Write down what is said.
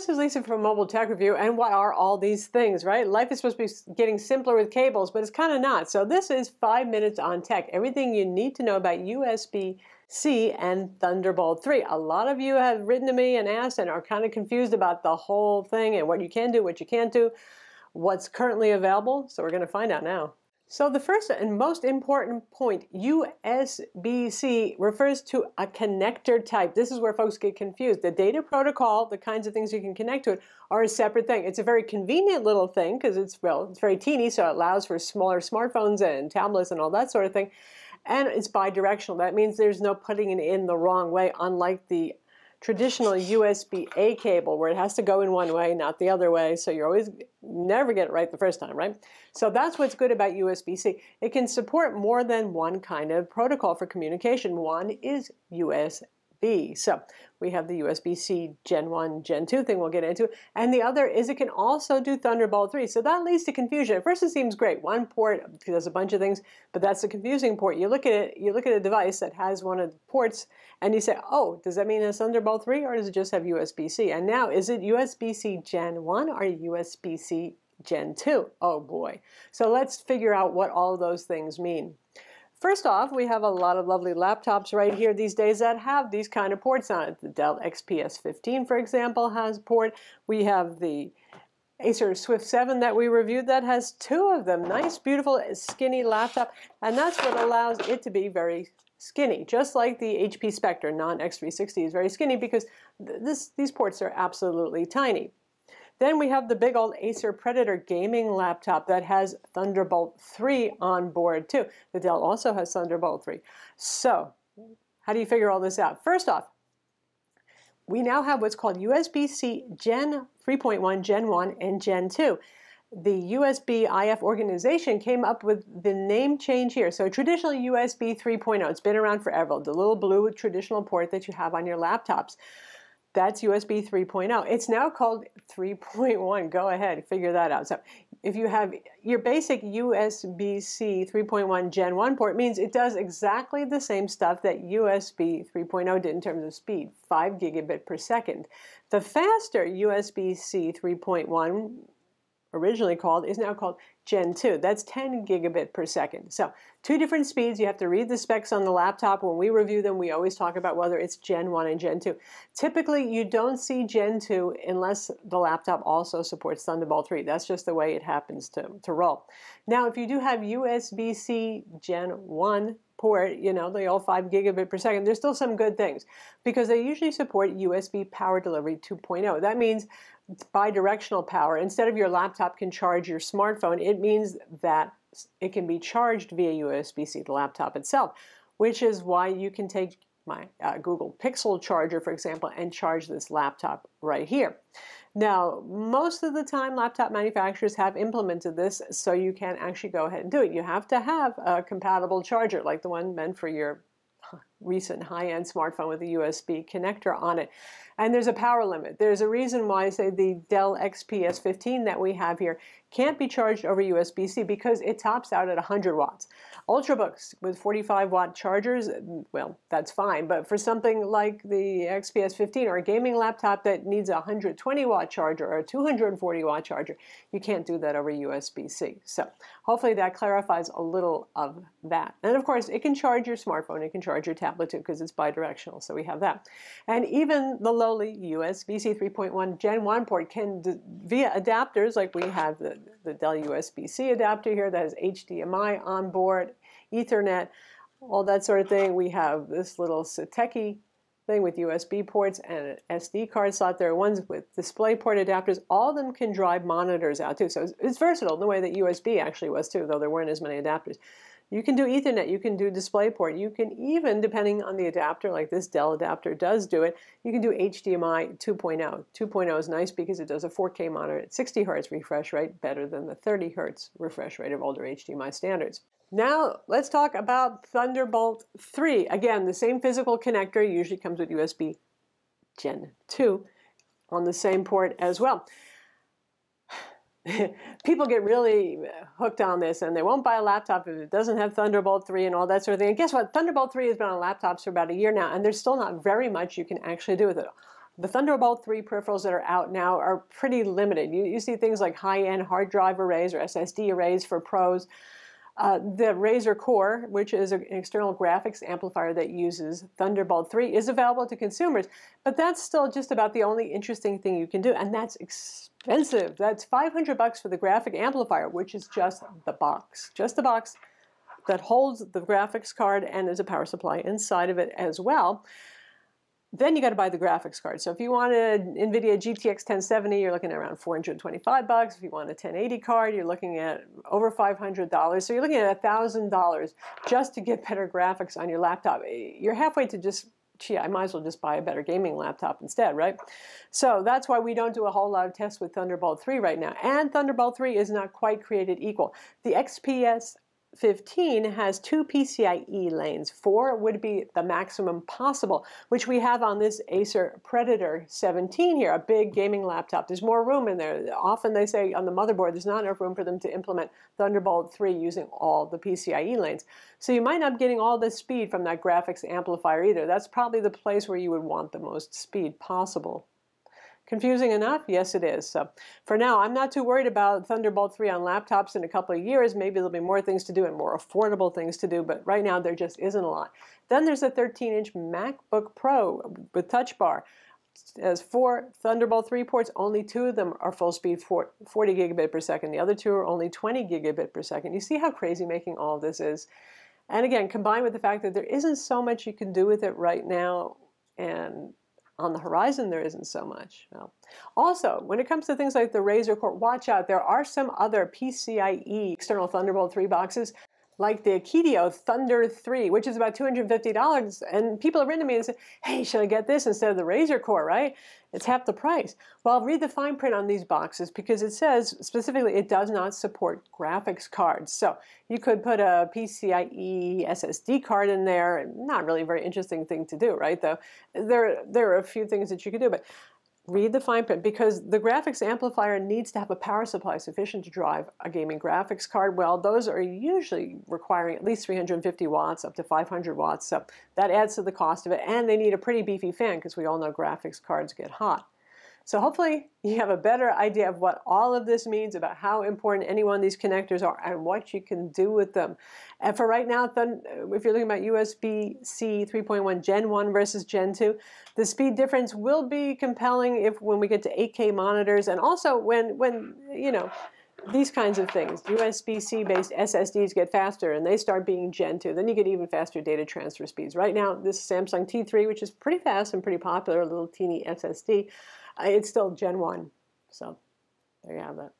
this is Lisa from Mobile Tech Review, and what are all these things, right? Life is supposed to be getting simpler with cables, but it's kind of not. So this is five minutes on tech. Everything you need to know about USB-C and Thunderbolt 3. A lot of you have written to me and asked and are kind of confused about the whole thing and what you can do, what you can't do, what's currently available. So we're going to find out now. So the first and most important point, USB-C refers to a connector type. This is where folks get confused. The data protocol, the kinds of things you can connect to it, are a separate thing. It's a very convenient little thing because it's, well, it's very teeny, so it allows for smaller smartphones and tablets and all that sort of thing. And it's bidirectional. That means there's no putting it in the wrong way, unlike the traditional USB-A cable where it has to go in one way, not the other way. So you always never get it right the first time, right? So that's what's good about USB-C. It can support more than one kind of protocol for communication. One is USB B. So we have the USB-C Gen 1, Gen 2 thing we'll get into. And the other is it can also do Thunderbolt 3. So that leads to confusion. At first it seems great. One port does a bunch of things, but that's the confusing port. You look at it, you look at a device that has one of the ports and you say, oh, does that mean it's Thunderbolt 3 or does it just have USB-C? And now is it USB-C Gen 1 or USB-C Gen 2? Oh boy. So let's figure out what all those things mean. First off, we have a lot of lovely laptops right here these days that have these kind of ports on it. The Dell XPS 15, for example, has port. We have the Acer Swift 7 that we reviewed that has two of them. Nice, beautiful, skinny laptop. And that's what allows it to be very skinny, just like the HP Spectre non-X360 is very skinny because this, these ports are absolutely tiny. Then we have the big old Acer Predator gaming laptop that has Thunderbolt 3 on board too. The Dell also has Thunderbolt 3. So how do you figure all this out? First off, we now have what's called USB-C Gen 3.1, Gen 1, and Gen 2. The USB IF organization came up with the name change here. So traditional USB 3.0, it's been around forever, the little blue traditional port that you have on your laptops. That's USB 3.0. It's now called 3.1. Go ahead, figure that out. So if you have your basic USB-C 3.1 Gen 1 port means it does exactly the same stuff that USB 3.0 did in terms of speed, 5 gigabit per second. The faster USB-C 3.1 originally called is now called Gen 2. That's 10 gigabit per second. So two different speeds. You have to read the specs on the laptop. When we review them, we always talk about whether it's Gen 1 and Gen 2. Typically, you don't see Gen 2 unless the laptop also supports Thunderbolt 3. That's just the way it happens to, to roll. Now, if you do have USB-C Gen 1 port, you know, the old 5 gigabit per second, there's still some good things because they usually support USB power delivery 2.0. That means bidirectional power. Instead of your laptop can charge your smartphone, it means that it can be charged via USB-C, the laptop itself, which is why you can take my uh, Google Pixel charger, for example, and charge this laptop right here. Now, most of the time, laptop manufacturers have implemented this, so you can actually go ahead and do it. You have to have a compatible charger, like the one meant for your recent high-end smartphone with a USB connector on it. And there's a power limit. There's a reason why, I say, the Dell XPS 15 that we have here can't be charged over USB-C because it tops out at 100 watts. Ultrabooks with 45 watt chargers, well, that's fine. But for something like the XPS 15 or a gaming laptop that needs a 120 watt charger or a 240 watt charger, you can't do that over USB-C. So hopefully that clarifies a little of that. And of course, it can charge your smartphone, it can charge your tablet too because it's bidirectional. So we have that. And even the lowly USB-C 3.1 Gen 1 port can, via adapters like we have the, the Dell USB-C adapter here that has HDMI on board, Ethernet, all that sort of thing. We have this little Satechi thing with USB ports and an SD card slot. There are ones with DisplayPort adapters. All of them can drive monitors out too. So it's, it's versatile in the way that USB actually was too, though there weren't as many adapters. You can do Ethernet, you can do DisplayPort, you can even, depending on the adapter, like this Dell adapter does do it, you can do HDMI 2.0. 2.0 is nice because it does a 4K monitor at 60 hertz refresh rate, better than the 30 hertz refresh rate of older HDMI standards. Now let's talk about Thunderbolt 3. Again, the same physical connector usually comes with USB Gen 2 on the same port as well. people get really uh, hooked on this and they won't buy a laptop if it doesn't have Thunderbolt 3 and all that sort of thing. And guess what? Thunderbolt 3 has been on laptops for about a year now and there's still not very much you can actually do with it. the Thunderbolt 3 peripherals that are out now are pretty limited. You, you see things like high-end hard drive arrays or SSD arrays for pros. Uh, the Razer Core, which is an external graphics amplifier that uses Thunderbolt 3, is available to consumers, but that's still just about the only interesting thing you can do, and that's expensive. That's 500 bucks for the graphic amplifier, which is just the box, just the box that holds the graphics card and there's a power supply inside of it as well. Then you got to buy the graphics card. So if you want an NVIDIA GTX 1070, you're looking at around 425 bucks. If you want a 1080 card, you're looking at over $500. So you're looking at $1,000 just to get better graphics on your laptop. Eh, you're halfway to just gee, I might as well just buy a better gaming laptop instead, right? So that's why we don't do a whole lot of tests with Thunderbolt 3 right now. And Thunderbolt 3 is not quite created equal. The XPS 15 has two PCIe lanes. Four would be the maximum possible, which we have on this Acer Predator 17 here, a big gaming laptop. There's more room in there. Often they say on the motherboard there's not enough room for them to implement Thunderbolt 3 using all the PCIe lanes. So you might not be getting all the speed from that graphics amplifier either. That's probably the place where you would want the most speed possible. Confusing enough? Yes, it is. So for now, I'm not too worried about Thunderbolt 3 on laptops in a couple of years. Maybe there'll be more things to do and more affordable things to do, but right now there just isn't a lot. Then there's a 13-inch MacBook Pro with Touch Bar. Has four Thunderbolt 3 ports. Only two of them are full speed 40 gigabit per second. The other two are only 20 gigabit per second. You see how crazy making all this is? And again, combined with the fact that there isn't so much you can do with it right now, and on the horizon, there isn't so much. Also, when it comes to things like the Razer Core, watch out. There are some other PCIe external Thunderbolt 3 boxes like the Akitio Thunder 3, which is about $250. And people have written to me and said, hey, should I get this instead of the Razer Core, right? It's half the price. Well, read the fine print on these boxes because it says specifically it does not support graphics cards. So you could put a PCIe SSD card in there. Not really a very interesting thing to do, right? Though there, there are a few things that you could do, but read the fine print because the graphics amplifier needs to have a power supply sufficient to drive a gaming graphics card. Well, those are usually requiring at least 350 watts up to 500 watts. So that adds to the cost of it. And they need a pretty beefy fan because we all know graphics cards get hot. So hopefully you have a better idea of what all of this means about how important any one of these connectors are and what you can do with them. And for right now, uh, if you're looking at USB-C 3.1 Gen 1 versus Gen 2, the speed difference will be compelling if when we get to 8K monitors and also when, when you know, these kinds of things. USB-C based SSDs get faster and they start being Gen 2. Then you get even faster data transfer speeds. Right now, this Samsung T3, which is pretty fast and pretty popular, a little teeny SSD, uh, it's still Gen 1. So there you have it.